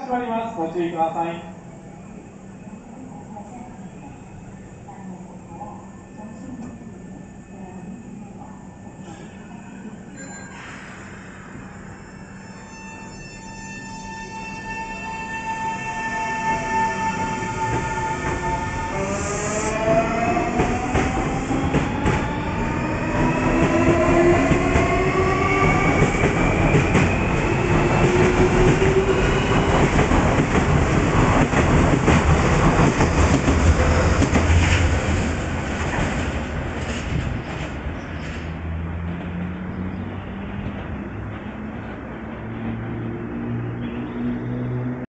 閉まります。ご注意ください。